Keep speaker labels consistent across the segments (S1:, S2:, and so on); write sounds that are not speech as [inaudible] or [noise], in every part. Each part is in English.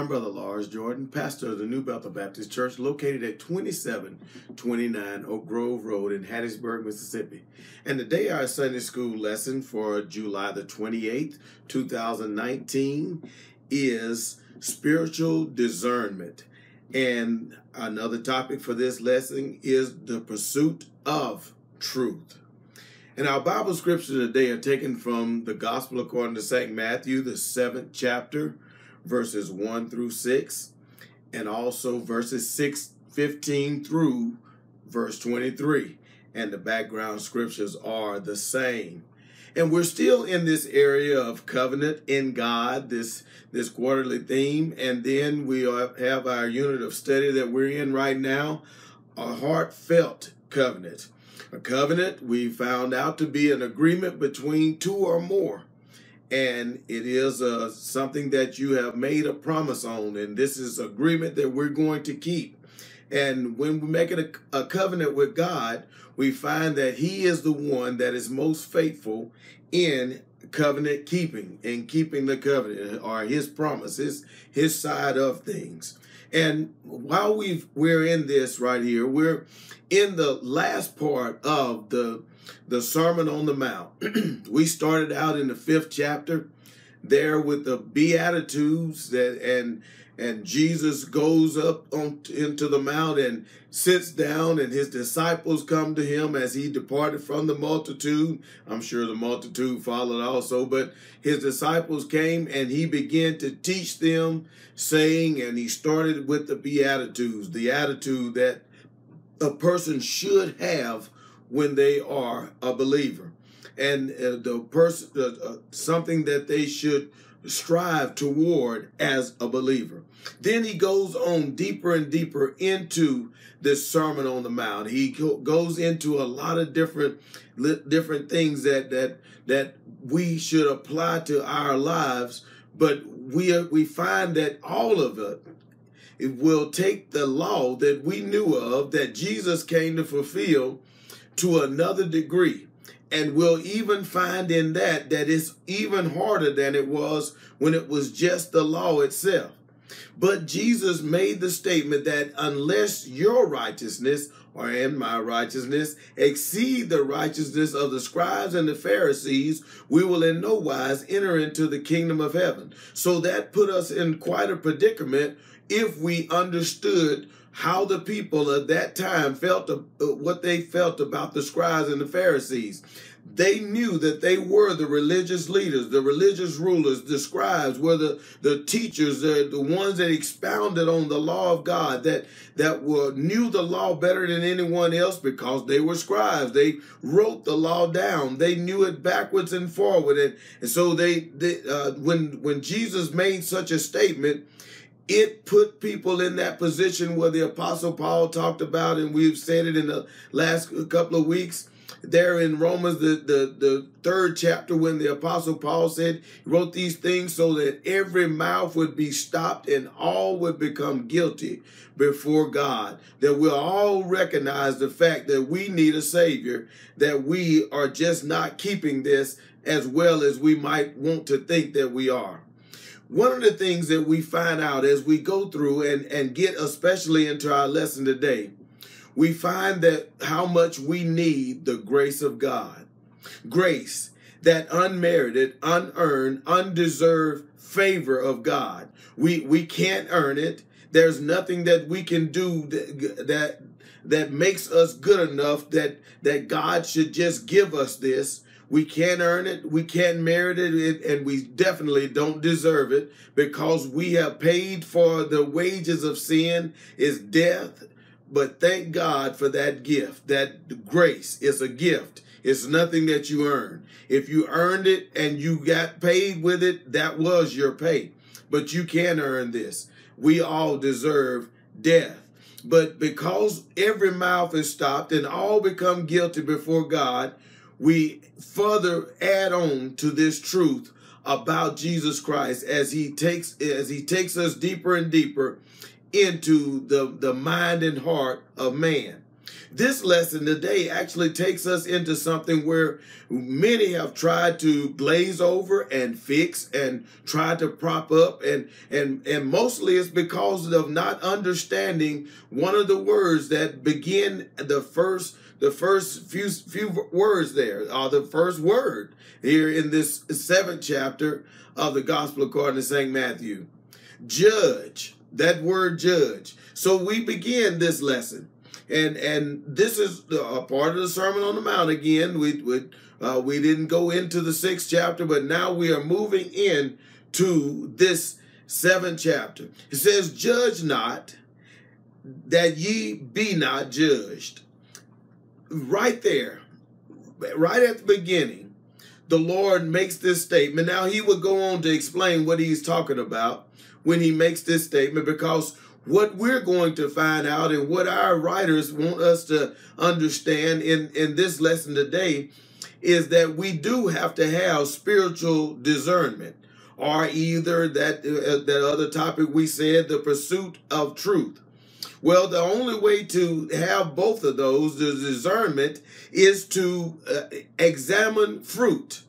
S1: I'm Brother Lars Jordan, pastor of the New Bethel Baptist Church located at 2729 Oak Grove Road in Hattiesburg, Mississippi. And today our Sunday school lesson for July the 28th, 2019 is spiritual discernment. And another topic for this lesson is the pursuit of truth. And our Bible scriptures today are taken from the Gospel according to St. Matthew, the seventh chapter, verses 1 through 6, and also verses 6, 15 through verse 23. And the background scriptures are the same. And we're still in this area of covenant in God, this this quarterly theme. And then we have our unit of study that we're in right now, a heartfelt covenant. A covenant we found out to be an agreement between two or more and it is uh, something that you have made a promise on, and this is agreement that we're going to keep. And when we make it a, a covenant with God, we find that He is the one that is most faithful in covenant keeping and keeping the covenant or His promises, His side of things. And while we we're in this right here, we're in the last part of the the Sermon on the Mount. [clears throat] we started out in the fifth chapter there with the Beatitudes that and and Jesus goes up on into the mount and sits down and his disciples come to him as he departed from the multitude. I'm sure the multitude followed also, but his disciples came and he began to teach them saying and he started with the Beatitudes, the attitude that a person should have when they are a believer. And uh, the person, uh, uh, something that they should strive toward as a believer. Then he goes on deeper and deeper into this Sermon on the Mount. He goes into a lot of different different things that that that we should apply to our lives, but we we find that all of it it will take the law that we knew of that Jesus came to fulfill to another degree. And we'll even find in that that it's even harder than it was when it was just the law itself. But Jesus made the statement that unless your righteousness or in my righteousness exceed the righteousness of the scribes and the Pharisees, we will in no wise enter into the kingdom of heaven. So that put us in quite a predicament if we understood how the people of that time felt uh, what they felt about the scribes and the Pharisees. They knew that they were the religious leaders, the religious rulers, the scribes were the, the teachers, the, the ones that expounded on the law of God, that, that were knew the law better than anyone else because they were scribes. They wrote the law down. They knew it backwards and forward. And, and so they, they uh, when, when Jesus made such a statement, it put people in that position where the apostle paul talked about and we've said it in the last couple of weeks there in romans the, the, the third chapter when the apostle paul said he wrote these things so that every mouth would be stopped and all would become guilty before god that we'll all recognize the fact that we need a savior that we are just not keeping this as well as we might want to think that we are one of the things that we find out as we go through and, and get especially into our lesson today, we find that how much we need the grace of God. Grace, that unmerited, unearned, undeserved favor of God. We we can't earn it. There's nothing that we can do that, that that makes us good enough that that God should just give us this. We can't earn it. We can't merit it. And we definitely don't deserve it because we have paid for the wages of sin is death. But thank God for that gift. That grace is a gift. It's nothing that you earn. If you earned it and you got paid with it, that was your pay. But you can earn this. We all deserve death. But because every mouth is stopped and all become guilty before God, we further add on to this truth about Jesus Christ as he takes as he takes us deeper and deeper into the, the mind and heart of man. This lesson today actually takes us into something where many have tried to glaze over and fix and try to prop up and and and mostly it's because of not understanding one of the words that begin the first the first few few words there are the first word here in this seventh chapter of the gospel according to St. Matthew. Judge, that word judge. So we begin this lesson and and this is a part of the Sermon on the Mount again. We we uh, we didn't go into the sixth chapter, but now we are moving in to this seventh chapter. It says, "Judge not, that ye be not judged." Right there, right at the beginning, the Lord makes this statement. Now he would go on to explain what he's talking about when he makes this statement because what we're going to find out and what our writers want us to understand in, in this lesson today is that we do have to have spiritual discernment. Or either that uh, that other topic we said the pursuit of truth. Well the only way to have both of those the discernment is to uh, examine fruit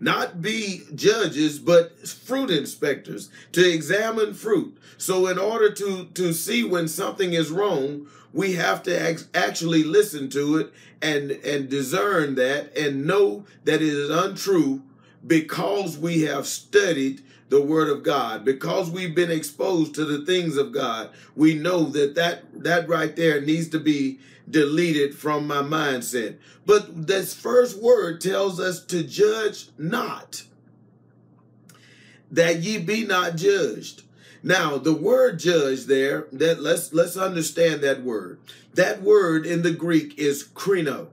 S1: not be judges, but fruit inspectors to examine fruit. So in order to, to see when something is wrong, we have to actually listen to it and, and discern that and know that it is untrue because we have studied the word of God, because we've been exposed to the things of God, we know that that, that right there needs to be deleted from my mindset. But this first word tells us to judge not, that ye be not judged. Now, the word judge there, that let's let's understand that word. That word in the Greek is krino.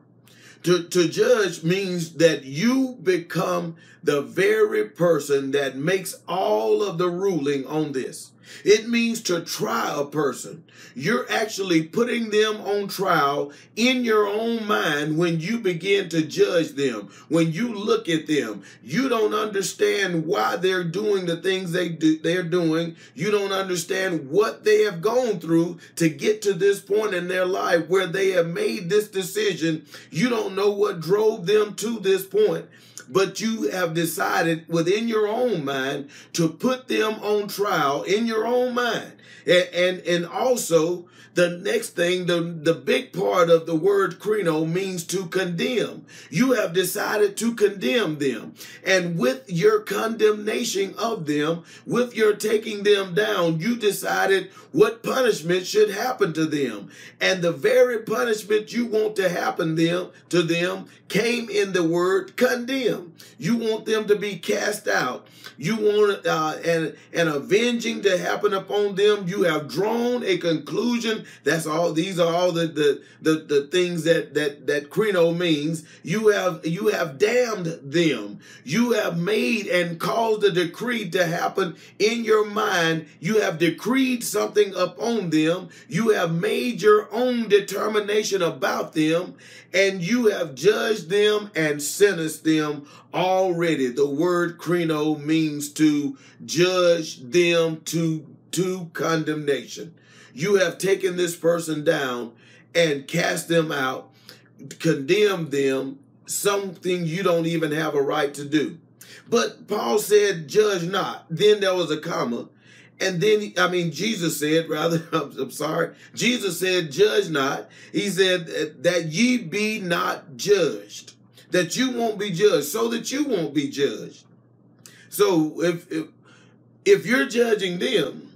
S1: To, to judge means that you become the very person that makes all of the ruling on this. It means to try a person. You're actually putting them on trial in your own mind when you begin to judge them. When you look at them, you don't understand why they're doing the things they do, they're doing. You don't understand what they have gone through to get to this point in their life where they have made this decision. You don't know what drove them to this point but you have decided within your own mind to put them on trial in your own mind. And, and, and also the next thing, the, the big part of the word krino means to condemn. You have decided to condemn them. And with your condemnation of them, with your taking them down, you decided what punishment should happen to them. And the very punishment you want to happen them to them came in the word condemn. You want them to be cast out. You want uh, an, an avenging to happen upon them. You have drawn a conclusion. That's all. These are all the the the, the things that that that krino means. You have you have damned them. You have made and caused a decree to happen in your mind. You have decreed something upon them. You have made your own determination about them, and you have judged them and sentenced them already. The word krino means to judge them to, to condemnation. You have taken this person down and cast them out, condemned them, something you don't even have a right to do. But Paul said, judge not. Then there was a comma. And then, I mean, Jesus said, rather, [laughs] I'm, I'm, sorry, Jesus said, judge not. He said that ye be not judged, that you won't be judged, so that you won't be judged. So if, if, if you're judging them,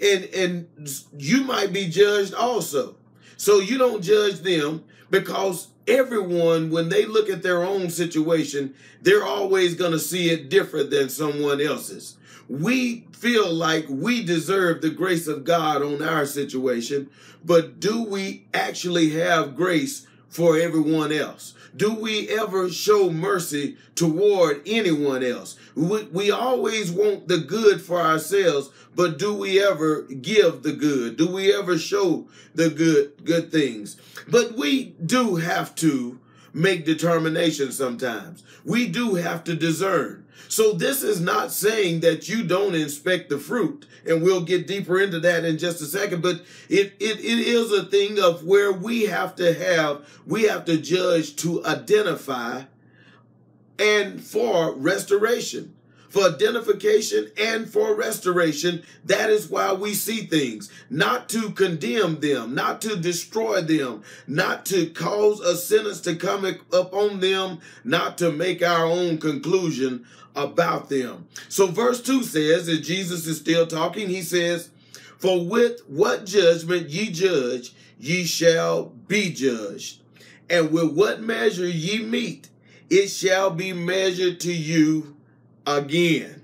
S1: and, and you might be judged also. So you don't judge them because everyone, when they look at their own situation, they're always going to see it different than someone else's we feel like we deserve the grace of God on our situation, but do we actually have grace for everyone else? Do we ever show mercy toward anyone else? We, we always want the good for ourselves, but do we ever give the good? Do we ever show the good, good things? But we do have to make determinations sometimes. We do have to discern. So this is not saying that you don't inspect the fruit, and we'll get deeper into that in just a second. But it it, it is a thing of where we have to have we have to judge to identify and for restoration for identification and for restoration. That is why we see things, not to condemn them, not to destroy them, not to cause a sentence to come upon them, not to make our own conclusion about them. So verse 2 says, as Jesus is still talking, he says, For with what judgment ye judge, ye shall be judged. And with what measure ye meet, it shall be measured to you again.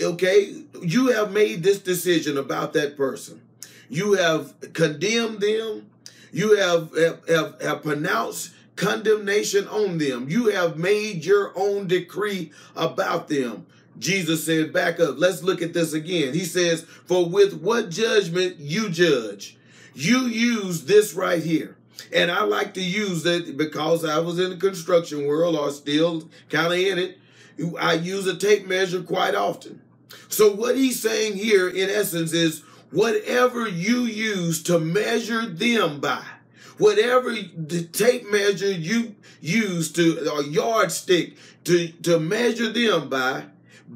S1: Okay, you have made this decision about that person. You have condemned them. You have, have, have, have pronounced condemnation on them. You have made your own decree about them. Jesus said, back up. Let's look at this again. He says, For with what judgment you judge, you use this right here. And I like to use it because I was in the construction world or still kind of in it. I use a tape measure quite often. So what he's saying here in essence is whatever you use to measure them by, whatever the tape measure you use to or yardstick to, to measure them by,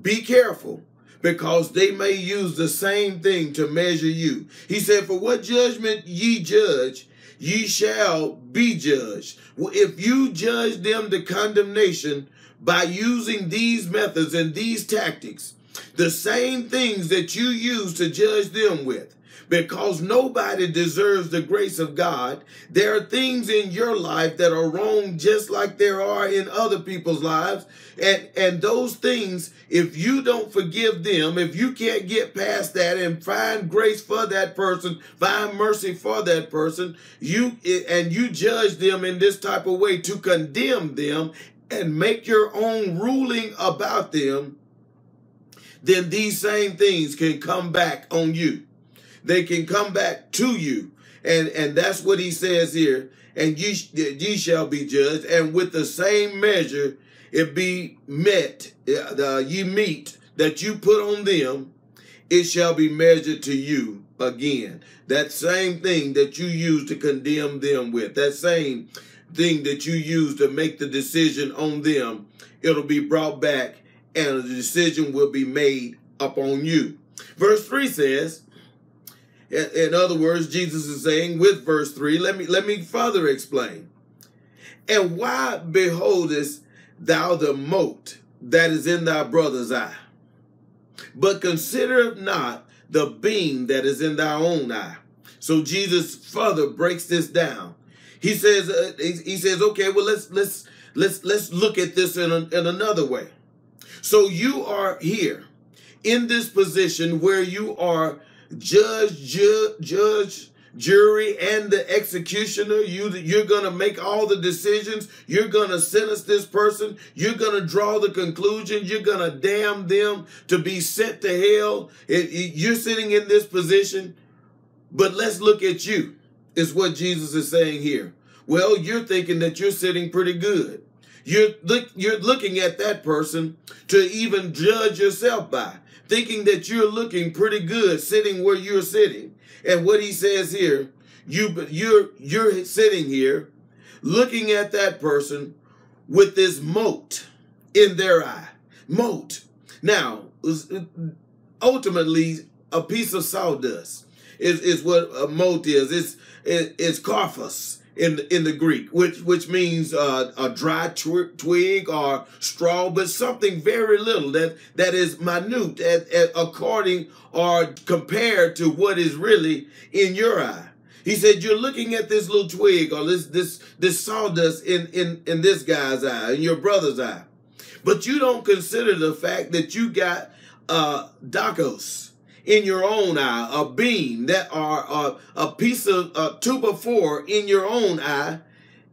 S1: be careful because they may use the same thing to measure you. He said, For what judgment ye judge, ye shall be judged. If you judge them to condemnation, by using these methods and these tactics, the same things that you use to judge them with. Because nobody deserves the grace of God. There are things in your life that are wrong just like there are in other people's lives. And, and those things, if you don't forgive them, if you can't get past that and find grace for that person, find mercy for that person, you and you judge them in this type of way to condemn them and make your own ruling about them, then these same things can come back on you. They can come back to you. And, and that's what he says here. And ye, ye shall be judged. And with the same measure, it be met, uh, ye meet that you put on them, it shall be measured to you again. That same thing that you use to condemn them with, that same thing that you use to make the decision on them, it'll be brought back and the decision will be made upon you. Verse 3 says, in other words, Jesus is saying with verse 3, let me let me further explain. And why beholdest thou the mote that is in thy brother's eye? But consider not the beam that is in thy own eye. So Jesus further breaks this down he says, uh, he says, okay, well, let's, let's, let's, let's look at this in, a, in another way. So you are here in this position where you are judge, ju judge, jury, and the executioner. You, you're going to make all the decisions. You're going to sentence this person. You're going to draw the conclusion. You're going to damn them to be sent to hell. It, it, you're sitting in this position. But let's look at you is what Jesus is saying here. Well, you're thinking that you're sitting pretty good. You're look, you're looking at that person to even judge yourself by, thinking that you're looking pretty good sitting where you're sitting. And what he says here, you you're you're sitting here looking at that person with this mote in their eye. Mote. Now, ultimately, a piece of sawdust is, is what a mote is. It's it's karphos in in the Greek, which which means uh, a dry tw twig or straw, but something very little that that is minute, at, at, according or compared to what is really in your eye. He said, "You're looking at this little twig or this this this sawdust in in in this guy's eye, in your brother's eye, but you don't consider the fact that you got uh, dakos." In your own eye, a beam that are a, a piece of a two by four in your own eye,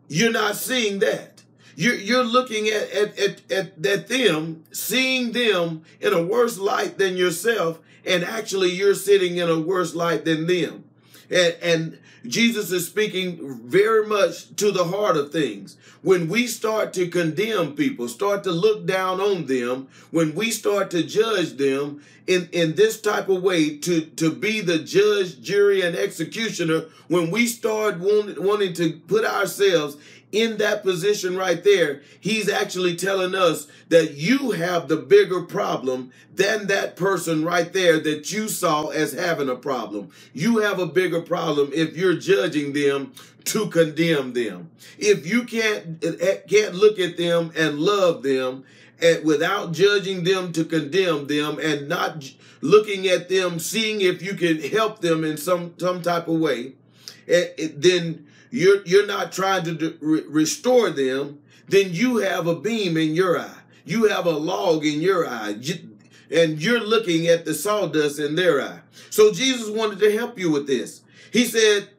S1: you're not seeing that. You're, you're looking at, at, at, at, at them, seeing them in a worse light than yourself, and actually you're sitting in a worse light than them. And, and Jesus is speaking very much to the heart of things. When we start to condemn people, start to look down on them, when we start to judge them in, in this type of way, to, to be the judge, jury, and executioner, when we start want, wanting to put ourselves in that position right there, he's actually telling us that you have the bigger problem than that person right there that you saw as having a problem. You have a bigger problem if you're judging them to condemn them. If you can't can't look at them and love them and without judging them to condemn them and not looking at them seeing if you can help them in some some type of way, eh, eh, then you're you're not trying to re restore them, then you have a beam in your eye. You have a log in your eye. and you're looking at the sawdust in their eye. So Jesus wanted to help you with this. He said,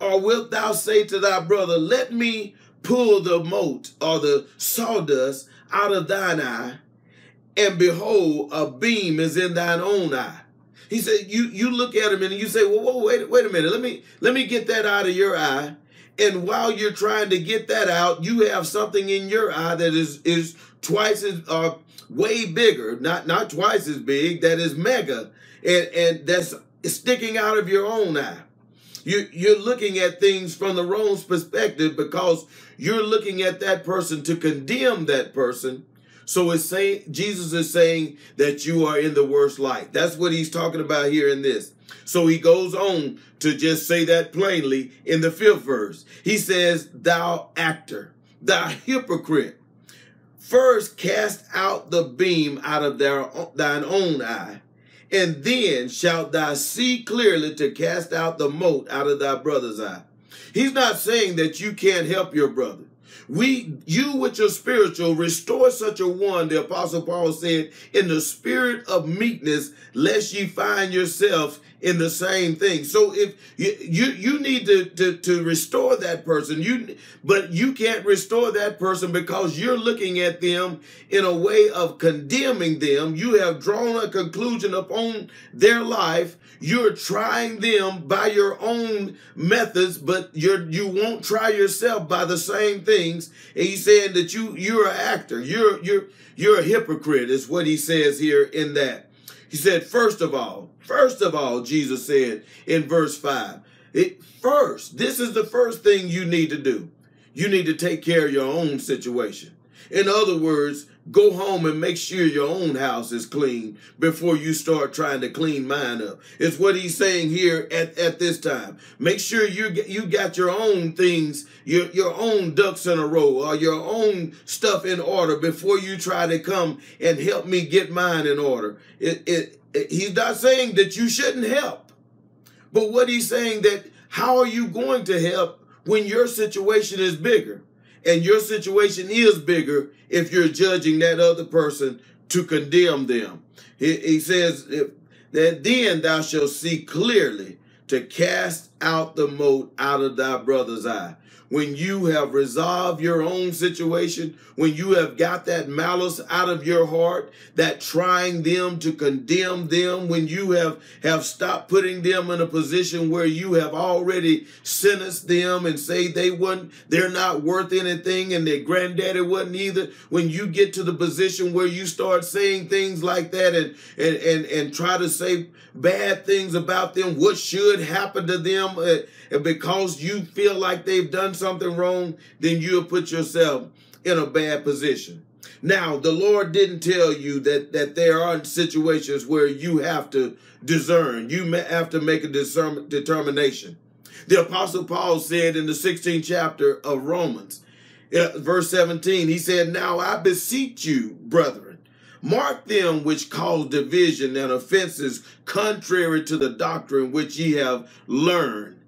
S1: Or wilt thou say to thy brother, Let me pull the mote or the sawdust out of thine eye, and behold, a beam is in thine own eye. He said, you you look at him and you say, well, whoa, wait, wait a minute. Let me let me get that out of your eye. And while you're trying to get that out, you have something in your eye that is is twice as uh, way bigger, not not twice as big, that is mega, and and that's sticking out of your own eye. You you're looking at things from the wrong perspective because you're looking at that person to condemn that person. So it's saying Jesus is saying that you are in the worst light. That's what he's talking about here in this. So he goes on to just say that plainly in the fifth verse. He says, Thou actor, thou hypocrite, first cast out the beam out of their, thine own eye, and then shalt thou see clearly to cast out the mote out of thy brother's eye. He's not saying that you can't help your brother. We, you with your spiritual, restore such a one, the apostle Paul said, in the spirit of meekness, lest ye find yourself in the same thing. So if you you, you need to, to, to restore that person, you but you can't restore that person because you're looking at them in a way of condemning them. You have drawn a conclusion upon their life. You're trying them by your own methods, but you're you won't try yourself by the same things. And he's saying that you you're an actor. You're you're you're a hypocrite, is what he says here in that. He said, first of all, first of all, Jesus said in verse 5, it, first, this is the first thing you need to do. You need to take care of your own situation. In other words, Go home and make sure your own house is clean before you start trying to clean mine up. It's what he's saying here at, at this time. Make sure you you got your own things, your, your own ducks in a row or your own stuff in order before you try to come and help me get mine in order. It, it, he's not saying that you shouldn't help. But what he's saying that how are you going to help when your situation is bigger? And your situation is bigger if you're judging that other person to condemn them. He, he says that then thou shalt see clearly to cast out the mote out of thy brother's eye when you have resolved your own situation, when you have got that malice out of your heart, that trying them to condemn them, when you have, have stopped putting them in a position where you have already sentenced them and say they weren't, they're not worth anything and their granddaddy wasn't either. When you get to the position where you start saying things like that and, and, and, and try to say bad things about them, what should happen to them, uh, because you feel like they've done something wrong, then you'll put yourself in a bad position. Now, the Lord didn't tell you that, that there are situations where you have to discern. You may have to make a discern, determination. The Apostle Paul said in the 16th chapter of Romans, uh, verse 17, he said, Now I beseech you, brethren, mark them which cause division and offenses contrary to the doctrine which ye have learned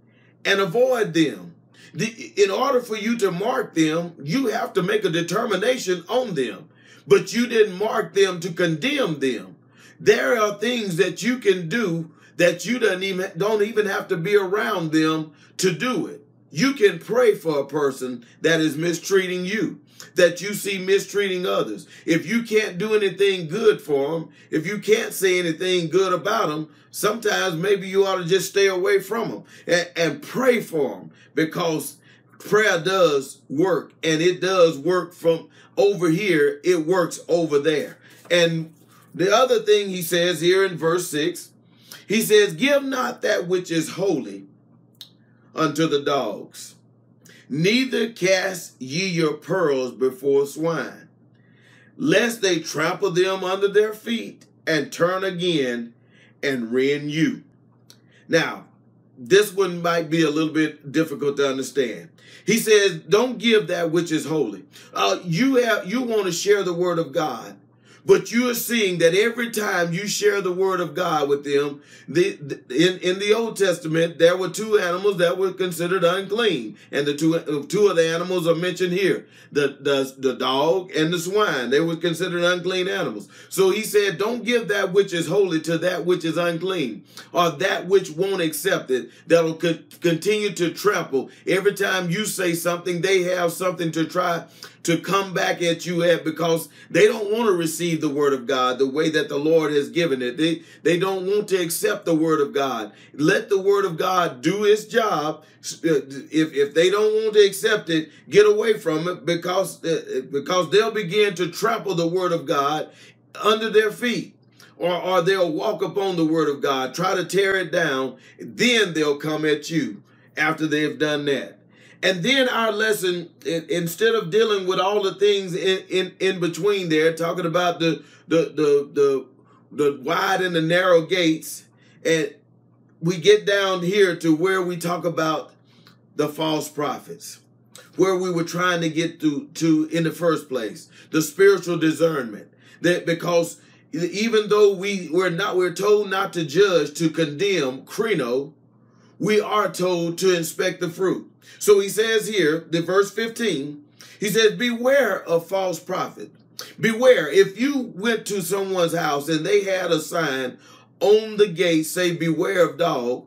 S1: and avoid them. The, in order for you to mark them, you have to make a determination on them. But you didn't mark them to condemn them. There are things that you can do that you don't even don't even have to be around them to do it. you can pray for a person that is mistreating you, that you see mistreating others. If you can't do anything good for them, if you can't say anything good about them, sometimes maybe you ought to just stay away from them and, and pray for them because prayer does work and it does work from over here, it works over there. And the other thing he says here in verse 6, he says, Give not that which is holy unto the dogs, neither cast ye your pearls before swine, lest they trample them under their feet and turn again and rend you. Now, this one might be a little bit difficult to understand. He says, "Don't give that which is holy." Uh, you have you want to share the word of God, but you are seeing that every time you share the word of God with them, the, the, in, in the Old Testament, there were two animals that were considered unclean. And the two, uh, two of the animals are mentioned here. The, the, the dog and the swine, they were considered unclean animals. So he said, don't give that which is holy to that which is unclean, or that which won't accept it, that'll co continue to trample. Every time you say something, they have something to try to come back at you at because they don't want to receive the word of God the way that the Lord has given it. They, they don't want to accept the word of God. Let the word of God do its job. If, if they don't want to accept it, get away from it because, uh, because they'll begin to trample the word of God under their feet or, or they'll walk upon the word of God, try to tear it down, then they'll come at you after they've done that. And then our lesson, instead of dealing with all the things in, in, in between there, talking about the, the, the, the, the wide and the narrow gates, and we get down here to where we talk about the false prophets, where we were trying to get to, to in the first place, the spiritual discernment. That because even though we we're not we're told not to judge, to condemn, krino, we are told to inspect the fruit. So he says here, the verse 15, he says, beware of false prophet. Beware. If you went to someone's house and they had a sign on the gate, say, beware of dog,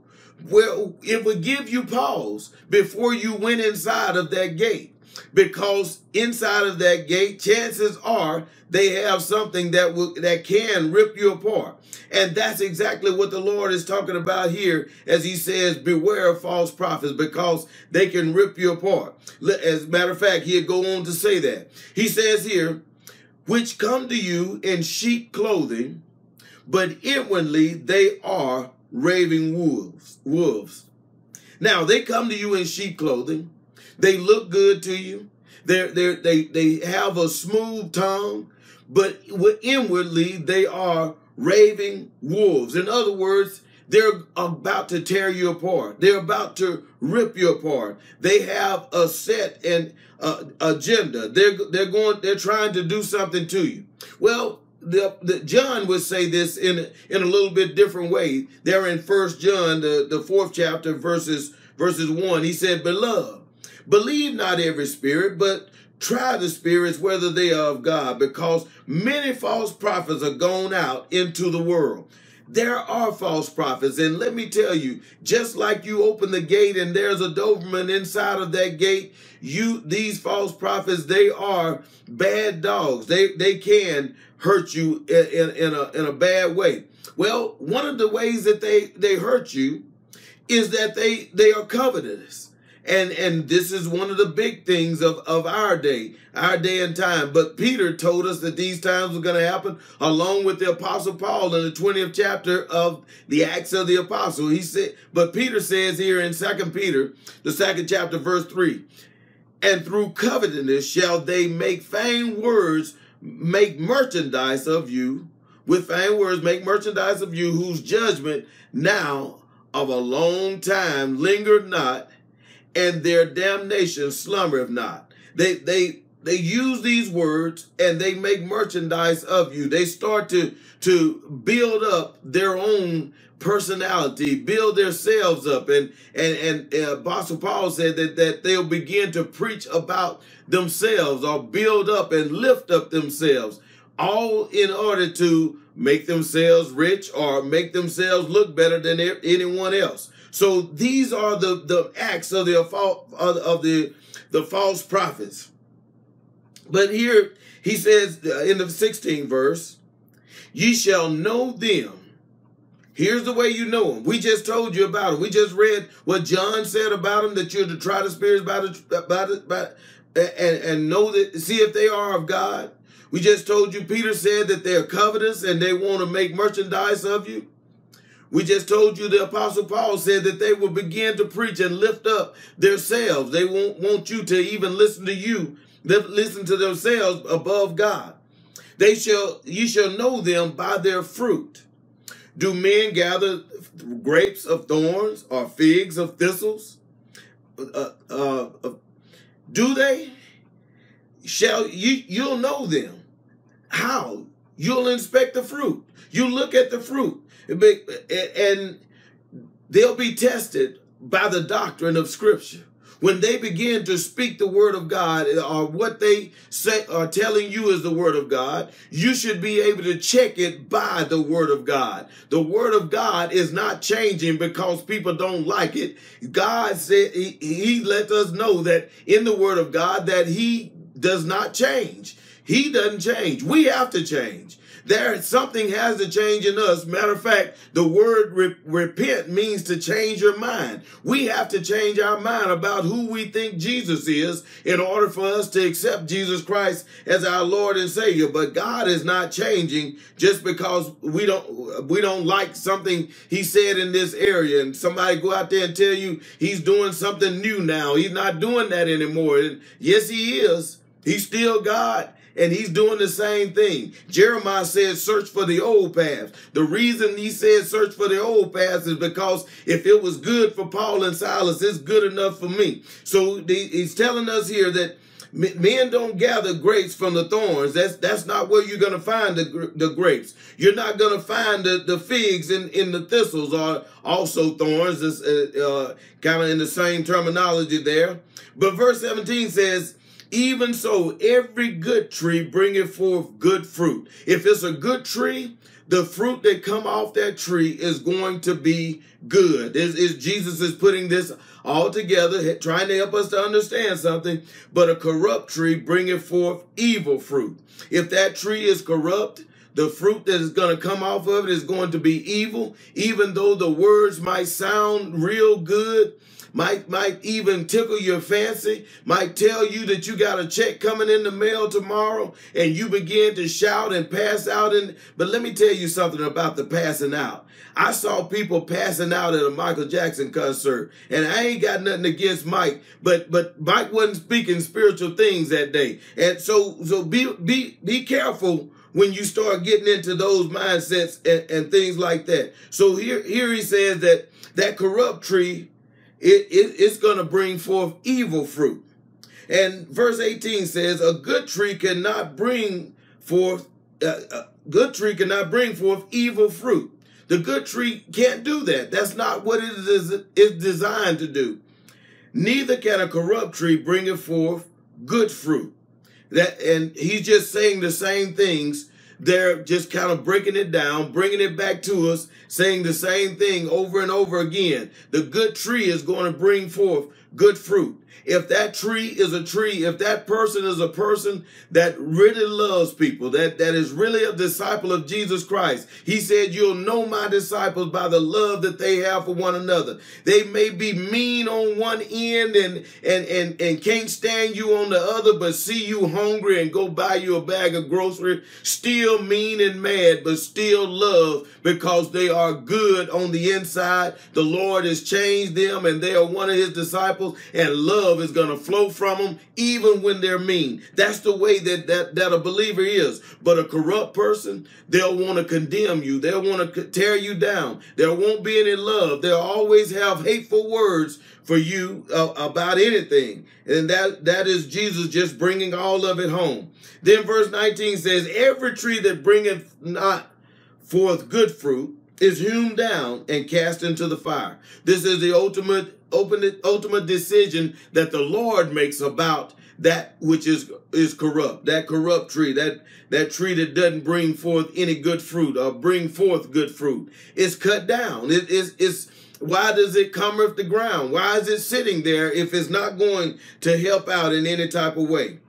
S1: well, it would give you pause before you went inside of that gate. Because inside of that gate, chances are they have something that will that can rip you apart. And that's exactly what the Lord is talking about here as he says, beware of false prophets because they can rip you apart. As a matter of fact, he'll go on to say that. He says here, which come to you in sheep clothing, but inwardly they are raving wolves. Wolves. Now they come to you in sheep clothing. They look good to you. They're, they're, they they have a smooth tongue but inwardly they are raving wolves. In other words, they're about to tear you apart. They're about to rip you apart. They have a set and uh, agenda. They're they're going. They're trying to do something to you. Well, the, the, John would say this in in a little bit different way. There in First John, the, the fourth chapter, verses verses one. He said, "Beloved, believe not every spirit, but Try the spirits whether they are of God, because many false prophets are gone out into the world. There are false prophets, and let me tell you, just like you open the gate and there's a Doberman inside of that gate, you these false prophets, they are bad dogs. They they can hurt you in, in, in a in a bad way. Well, one of the ways that they they hurt you is that they they are covetous. And and this is one of the big things of, of our day, our day and time. But Peter told us that these times were going to happen along with the apostle Paul in the 20th chapter of the Acts of the Apostle. He said, but Peter says here in Second Peter, the second chapter, verse 3, and through covetousness shall they make vain words make merchandise of you, with vain words make merchandise of you, whose judgment now of a long time lingered not, and their damnation slumbereth not. They they they use these words and they make merchandise of you. They start to to build up their own personality, build themselves up. And and and uh, Apostle Paul said that that they'll begin to preach about themselves or build up and lift up themselves, all in order to make themselves rich or make themselves look better than anyone else. So these are the, the acts of the of the the false prophets. But here he says uh, in the 16th verse, ye shall know them. Here's the way you know them. We just told you about them. We just read what John said about them, that you're to try the spirits by the, by the, by, and, and know that, see if they are of God. We just told you Peter said that they're covetous and they want to make merchandise of you. We just told you the Apostle Paul said that they will begin to preach and lift up themselves. They won't want you to even listen to you, listen to themselves above God. They shall, you shall know them by their fruit. Do men gather grapes of thorns or figs of thistles? Uh, uh, uh, do they? Shall you? You'll know them. How? You'll inspect the fruit. You look at the fruit and they'll be tested by the doctrine of Scripture. When they begin to speak the word of God or what they say are telling you is the word of God, you should be able to check it by the word of God. The word of God is not changing because people don't like it. God said he, he let us know that in the word of God that he does not change. He doesn't change. We have to change. There, something has to change in us. Matter of fact, the word re repent means to change your mind. We have to change our mind about who we think Jesus is in order for us to accept Jesus Christ as our Lord and Savior. But God is not changing just because we don't we don't like something He said in this area, and somebody go out there and tell you He's doing something new now. He's not doing that anymore. And yes, He is. He's still God and he's doing the same thing. Jeremiah said, search for the old paths. The reason he said search for the old paths is because if it was good for Paul and Silas, it's good enough for me. So he's telling us here that men don't gather grapes from the thorns. That's that's not where you're going to find the, the grapes. You're not going to find the, the figs in, in the thistles are also thorns. It's uh, uh, kind of in the same terminology there. But verse 17 says, even so, every good tree bringeth forth good fruit. If it's a good tree, the fruit that come off that tree is going to be good. Is, is Jesus is putting this all together, trying to help us to understand something. But a corrupt tree bringeth forth evil fruit. If that tree is corrupt, the fruit that is going to come off of it is going to be evil, even though the words might sound real good might might even tickle your fancy, might tell you that you got a check coming in the mail tomorrow and you begin to shout and pass out and but let me tell you something about the passing out. I saw people passing out at a Michael Jackson concert, and I ain't got nothing against Mike, but but Mike wasn't speaking spiritual things that day, and so so be be be careful when you start getting into those mindsets and, and things like that. So here here he says that that corrupt tree it, it, it's going to bring forth evil fruit. And verse 18 says, a good tree cannot bring forth, uh, a good tree cannot bring forth evil fruit. The good tree can't do that. That's not what it is, is designed to do. Neither can a corrupt tree bring it forth good fruit. That, and he's just saying the same things they're just kind of breaking it down, bringing it back to us, saying the same thing over and over again. The good tree is going to bring forth good fruit if that tree is a tree, if that person is a person that really loves people, that, that is really a disciple of Jesus Christ, he said, You'll know my disciples by the love that they have for one another. They may be mean on one end and and and, and can't stand you on the other, but see you hungry and go buy you a bag of grocery, still mean and mad, but still love because they are good on the inside. The Lord has changed them and they are one of his disciples, and love love is going to flow from them even when they're mean. That's the way that, that, that a believer is. But a corrupt person, they'll want to condemn you. They'll want to tear you down. There won't be any love. They'll always have hateful words for you uh, about anything. And that, that is Jesus just bringing all of it home. Then verse 19 says, every tree that bringeth not forth good fruit is hewn down and cast into the fire. This is the ultimate ultimate, ultimate decision that the Lord makes about that which is is corrupt, that corrupt tree, that that tree that doesn't bring forth any good fruit or bring forth good fruit. It's cut down. It is it's why does it come off the ground? Why is it sitting there if it's not going to help out in any type of way?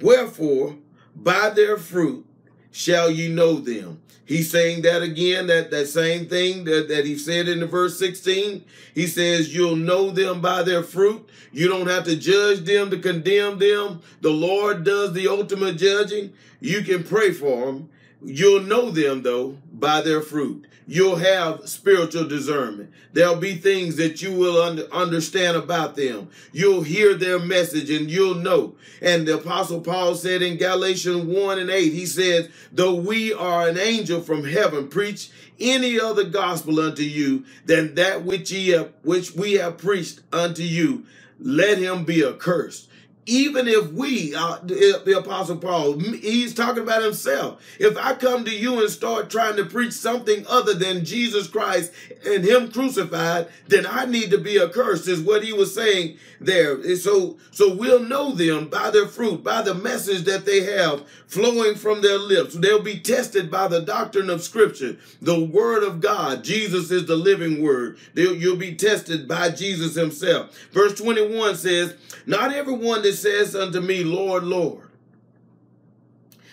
S1: Wherefore, by their fruit shall you know them. He's saying that again, that, that same thing that, that he said in the verse 16. He says, you'll know them by their fruit. You don't have to judge them to condemn them. The Lord does the ultimate judging. You can pray for them. You'll know them though by their fruit you'll have spiritual discernment. There'll be things that you will under, understand about them. You'll hear their message and you'll know. And the apostle Paul said in Galatians 1 and 8, he says, though we are an angel from heaven, preach any other gospel unto you than that which ye have, which we have preached unto you, let him be accursed even if we, uh, the, Apostle Paul, he's talking about himself. If I come to you and start trying to preach something other than Jesus Christ and him crucified, then I need to be accursed, is what he was saying there. So, so we'll know them by their fruit, by the message that they have flowing from their lips. They'll be tested by the doctrine of Scripture, the Word of God. Jesus is the living Word. They'll, you'll be tested by Jesus himself. Verse 21 says, Not everyone that says unto me, Lord, Lord,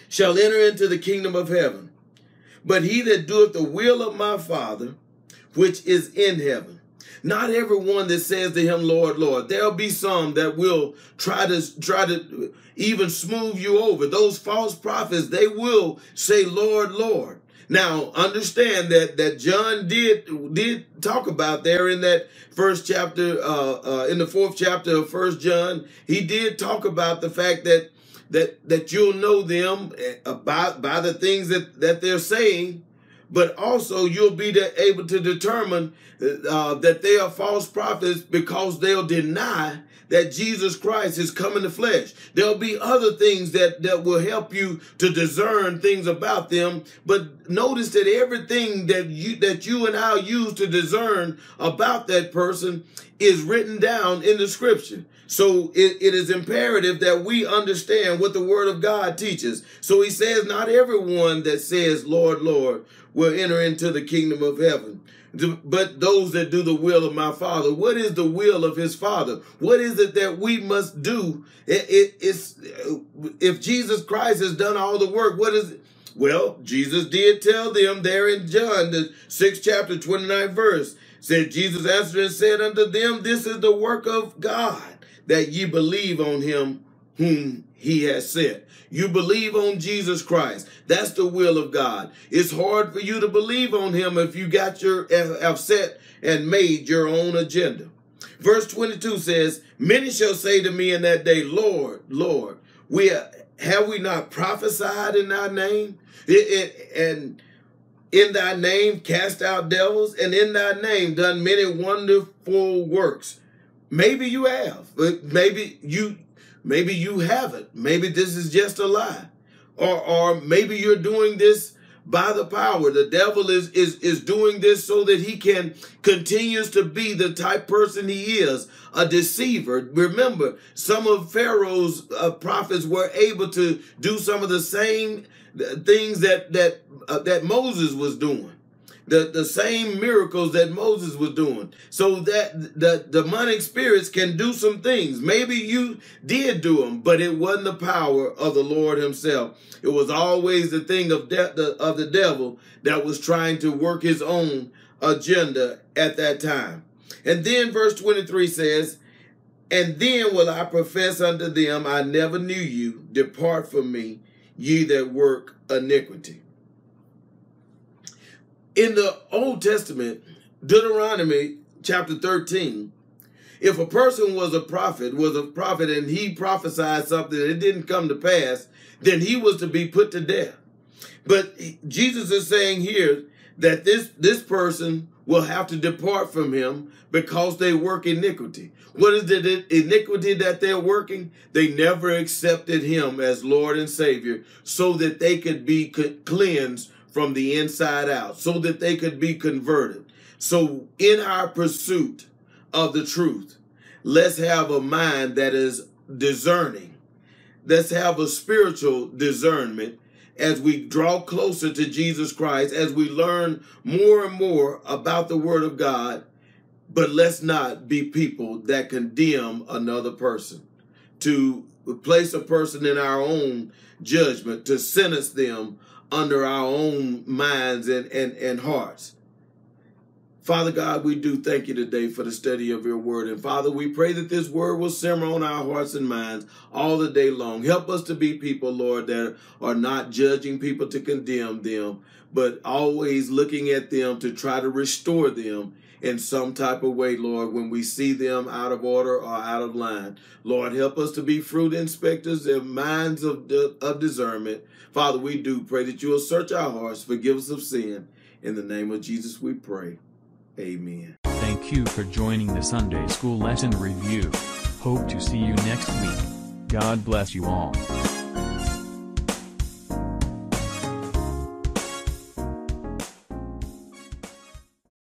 S1: shall enter into the kingdom of heaven, but he that doeth the will of my Father, which is in heaven. Not everyone that says to him, Lord, Lord. There'll be some that will try to try to even smooth you over. Those false prophets, they will say, Lord, Lord. Now, understand that that John did did talk about there in that first chapter, uh, uh, in the fourth chapter of First John, he did talk about the fact that that that you'll know them about by the things that that they're saying, but also you'll be able to determine uh, that they are false prophets because they'll deny that Jesus Christ is come in the flesh. There'll be other things that, that will help you to discern things about them. But notice that everything that you that you and I use to discern about that person is written down in the scripture. So it, it is imperative that we understand what the word of God teaches. So he says, not everyone that says, Lord, Lord, will enter into the kingdom of heaven but those that do the will of my father. What is the will of his father? What is it that we must do? It, it, it's if Jesus Christ has done all the work, what is it? Well, Jesus did tell them there in John, the sixth chapter, 29th verse, said, Jesus answered and said unto them, This is the work of God, that ye believe on him whom he has sent. You believe on Jesus Christ. That's the will of God. It's hard for you to believe on him if you got your have set and made your own agenda. Verse 22 says, Many shall say to me in that day, Lord, Lord, we have we not prophesied in thy name? It, it, and in thy name cast out devils, and in thy name done many wonderful works. Maybe you have, but maybe you Maybe you haven't. Maybe this is just a lie. Or, or maybe you're doing this by the power. The devil is, is, is doing this so that he can continues to be the type person he is, a deceiver. Remember, some of Pharaoh's uh, prophets were able to do some of the same things that, that, uh, that Moses was doing the, the same miracles that Moses was doing. So that the demonic spirits can do some things. Maybe you did do them, but it wasn't the power of the Lord himself. It was always the thing of, the, of the devil that was trying to work his own agenda at that time. And then verse 23 says, And then will I profess unto them, I never knew you. Depart from me, ye that work iniquity in the Old Testament, Deuteronomy chapter 13, if a person was a prophet, was a prophet, and he prophesied something it didn't come to pass, then he was to be put to death. But Jesus is saying here that this, this person will have to depart from him because they work iniquity. What is the iniquity that they're working? They never accepted him as Lord and Savior so that they could be cleansed from the inside out so that they could be converted. So in our pursuit of the truth, let's have a mind that is discerning. Let's have a spiritual discernment as we draw closer to Jesus Christ, as we learn more and more about the Word of God, But let's not be people that condemn another person, to place a person in our own judgment, to sentence them under our own minds and, and, and hearts. Father God, we do thank you today for the study of your word. And Father, we pray that this word will simmer on our hearts and minds all the day long. Help us to be people, Lord, that are not judging people to condemn them, but always looking at them to try to restore them in some type of way, Lord, when we see them out of order or out of line. Lord, help us to be fruit inspectors and minds of, of discernment. Father, we do pray that you will search our hearts, forgive us of sin. In the name of Jesus, we pray. Amen.
S2: Thank you for joining the Sunday School Lesson Review. Hope to see you next week. God bless you all.